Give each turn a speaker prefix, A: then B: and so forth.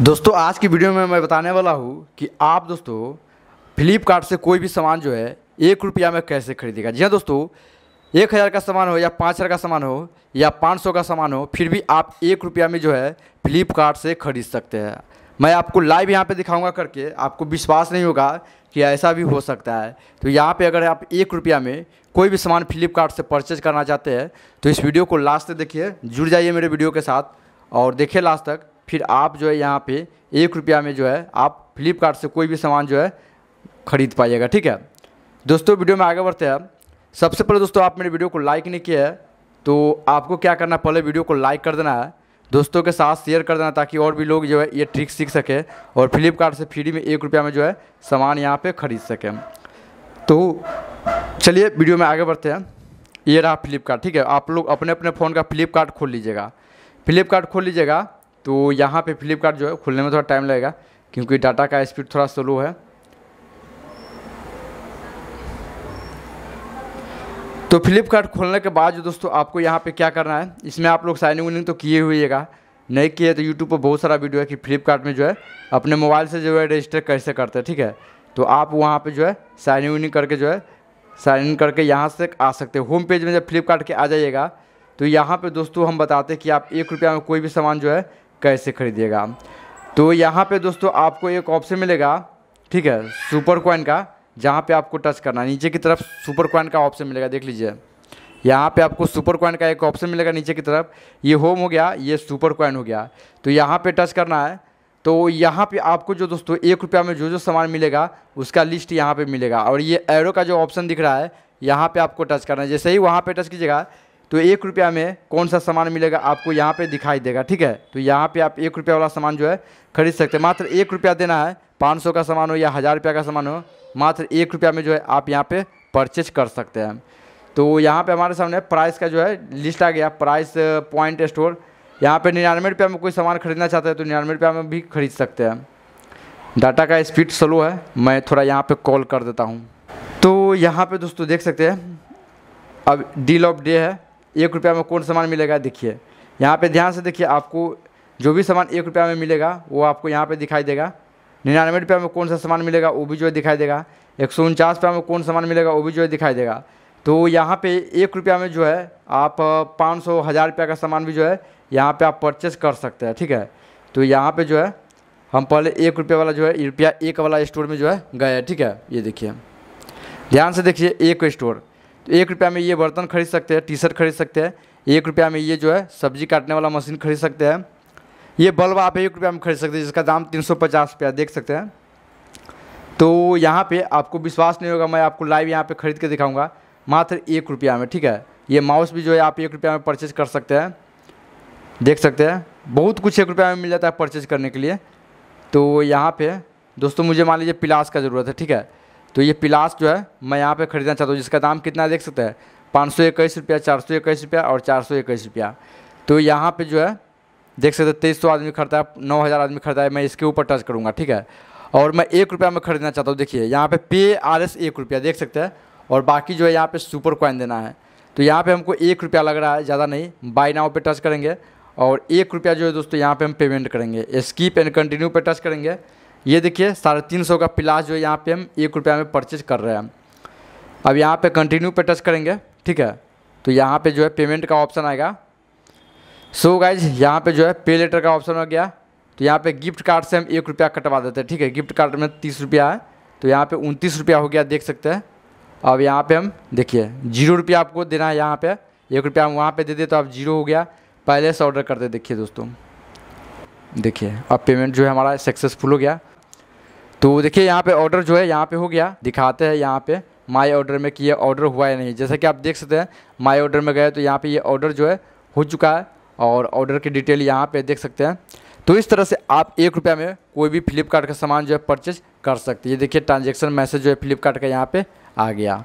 A: दोस्तों, आज की वीडियो में मैं बताने वाला हूँ कि आप दोस्तों, फ्लिपकार्ट से कोई भी सामान जो है, एक रुपया में कैसे खरीदेगा? जी हाँ दोस्तों, एक हज़ार का सामान हो या पाँच हज़ार का सामान हो या पाँच सौ का सामान हो, फिर भी आप एक रुपया में जो है, फ्लिपकार्ट से खरीद सकते हैं। मैं आपको लाइव यहाँ पे दिखाऊँगा करके, आपको विश्वास नहीं होगा कि ऐसा भी हो सकता है। तो यहाँ पे अगर आप एक रुपया में कोई भी सामान फ्लिपकार्ट से परचेज करना चाहते हैं तो इस वीडियो को लास्ट तक देखिए, जुड़ जाइए मेरे वीडियो के साथ, और देखिए लास्ट तक फिर आप जो है यहाँ पे एक रुपया में जो है आप फ्लिपकार्ट से कोई भी सामान जो है खरीद पाइएगा, ठीक है? दोस्तों, वीडियो में आगे बढ़ते हैं सबसे पहले दोस्तों आप मेरे वीडियो को लाइक नहीं किया है तो आपको क्या करना पहले वीडियो को लाइक कर देना है, दोस्तों के साथ शेयर कर देना ताकि और भी लोग जो है ये ट्रिक सीख सके और फ्लिपकार्ट से फ्री में एक रुपया में जो है सामान यहाँ पे खरीद सकें। तो चलिए, वीडियो में आगे बढ़ते हैं। ये रहा फ्लिपकार्ट, ठीक है? आप लोग अपने अपने फ़ोन का फ्लिपकार्ट खोल लीजिएगा। फ्लिपकार्ट खोल लीजिएगा। तो यहाँ पे फ्लिपकार्ट जो है, खुलने में थोड़ा टाइम लगेगा, क्योंकि डाटा का स्पीड थोड़ा स्लो है। तो फ्लिपकार्ट खोलने के बाद जो दोस्तों, आपको यहाँ पे क्या करना है, इसमें आप लोग साइनिंग उनिंग तो किए हुएगा नहीं किए तो यूट्यूब पर बहुत सारा वीडियो है कि फ्लिपकार्ट में जो है, अपने मोबाइल से जो है रजिस्टर कैसे करते हैं, ठीक है? तो आप वहाँ पे जो है साइनिंग उनिंग करके जो है साइन इन करके यहाँ से आ सकते होम पेज में जब फ्लिपकार्ट के आ जाइएगा तो यहाँ पे दोस्तों हम बताते हैं कि आप एक रुपया में कोई भी सामान जो है कैसे खरीदिएगा? तो यहाँ पे दोस्तों आपको एक ऑप्शन मिलेगा, ठीक है सुपर कॉइन का, जहाँ पे आपको टच करना नीचे की तरफ़ सुपर कॉइन का ऑप्शन मिलेगा, देख लीजिए। यहाँ पे आपको सुपर कॉइन का एक ऑप्शन मिलेगा नीचे की तरफ़। ये होम हो गया, ये सुपर कॉइन हो गया। तो यहाँ पे टच करना है। तो यहाँ पे आपको जो दोस्तों एक रुपया में जो जो सामान मिलेगा, उसका लिस्ट यहाँ पे मिलेगा। और ये एरो का जो ऑप्शन दिख रहा है, यहाँ पे आपको टच करना है। जैसे ही वहाँ पे टच कीजिएगा तो एक रुपया में कौन सा सामान मिलेगा आपको यहाँ पे दिखाई देगा, ठीक है? तो यहाँ पे आप एक रुपया वाला सामान जो है खरीद सकते हैं। मात्र एक रुपया देना है, पाँच सौ का सामान हो या हज़ार रुपया का सामान हो, मात्र एक रुपया में जो है आप यहाँ पे परचेज कर सकते हैं। तो यहाँ पे हमारे सामने प्राइस का जो है लिस्ट आ गया प्राइस पॉइंट स्टोर यहाँ पे निन्यानवे रुपया में कोई सामान खरीदना चाहते हैं तो निन्यानवे रुपया में भी खरीद सकते हैं। डाटा का स्पीड स्लो है, मैं थोड़ा यहाँ पे कॉल कर देता हूँ। तो यहाँ पे दोस्तों देख सकते हैं, अब डील ऑफ़ डे है। एक रुपया में कौन सामान मिलेगा? देखिए, यहाँ पे ध्यान से देखिए, आपको जो भी सामान एक रुपया में मिलेगा, वो आपको यहाँ पे दिखाई देगा। निन्यानवे रुपया में कौन सा सामान मिलेगा, वो भी जो है दिखाई देगा। एक सौ उनचास रुपया में कौन सामान मिलेगा, वो भी जो है दिखाई देगा। तो यहाँ पे एक रुपया में जो है, आप पाँच सौ, हज़ार रुपया का सामान भी जो है, यहाँ पे आप परचेस कर सकते हैं, ठीक है? तो यहाँ पे जो है, हम पहले एक रुपये वाला जो है, रुपया एक वाला स्टोर में जो है गए ठीक है? ये देखिए। ध्यान से देखिए, एक स्टोर तो एक रुपया में ये बर्तन खरीद सकते हैं टी शर्ट खरीद सकते हैं, एक रुपया में ये जो है सब्ज़ी काटने वाला मशीन खरीद सकते हैं। ये बल्ब आप एक रुपया में खरीद सकते हैं, जिसका दाम तीन सौ पचास रुपया, देख सकते हैं। तो यहाँ पे आपको विश्वास नहीं होगा, मैं आपको लाइव यहाँ पे ख़रीद के दिखाऊँगा, मात्र एक रुपया में, ठीक है? ये माउस भी जो है आप एक रुपया में परचेज कर सकते हैं, देख सकते हैं। बहुत कुछ एक रुपया में मिल जाता है परचेज करने के लिए। तो यहाँ पे, दोस्तों, मुझे मान लीजिए पिलास का ज़रूरत है, ठीक है? तो ये पिलास जो है, मैं यहाँ पे ख़रीदना चाहता हूँ, जिसका दाम कितना देख सकते हैं? पाँच सौ इक्कीस रुपया, चार सौ इक्कीस रुपया और चार सौ इक्कीस रुपया। तो यहाँ पे जो है, देख सकते तेईस सौ आदमी खरीदा है नौ हज़ार आदमी खरीदा है, मैं इसके ऊपर टच करूँगा, ठीक है? और मैं एक रुपया में ख़रीदना चाहता हूँ, देखिए, यहाँ पे पे आर एस एक रुपया, देख सकते हैं? और बाकी जो है, यहाँ पे सुपर कॉइन देना है। तो यहाँ पे हमको एक रुपया लग रहा है, ज़्यादा नहीं बाई नाव पे टच करेंगे। और एक रुपया जो है दोस्तों, यहाँ पे हम पेमेंट करेंगे। स्कीप एंड कंटिन्यू पे टच करेंगे। ये देखिए, साढ़े तीन सौ का प्लास जो है यहाँ पे हम एक रुपया में परचेज कर रहे हैं अब यहाँ पे कंटिन्यू पे टच करेंगे, ठीक है? तो यहाँ पे जो है पेमेंट का ऑप्शन आएगा। सो गाइज़ यहाँ पे जो है पे लेटर का ऑप्शन हो गया। तो यहाँ पे गिफ्ट कार्ड से हम एक रुपया कटवा देते हैं, ठीक है? गिफ्ट कार्ड में तीस रुपया है तो यहाँ पे उनतीस रुपया हो गया, देख सकते हैं। अब यहाँ पे हम, देखिए, ज़ीरो रुपया आपको देना है यहाँ पे। एक रुपया हम वहाँ पे दे दे तो अब ज़ीरो हो गया। पहले से ऑर्डर करते देखिए दोस्तों। देखिए, अब पेमेंट जो है हमारा सक्सेसफुल हो गया। तो देखिए, यहाँ पे ऑर्डर जो है, यहाँ पे हो गया। दिखाते हैं यहाँ पे माई ऑर्डर में कि ये ऑर्डर हुआ है नहीं। जैसा कि आप देख सकते हैं माई ऑर्डर में गए तो यहाँ पे ये ऑर्डर जो है, हो चुका है। और ऑर्डर की डिटेल यहाँ पे देख सकते हैं। तो इस तरह से आप एक रुपया में कोई भी फ्लिपकार्ट का सामान जो है परचेज कर सकते हैं। ये देखिए ट्रांजेक्शन मैसेज जो है फ्लिपकार्ट का यहाँ पर आ गया।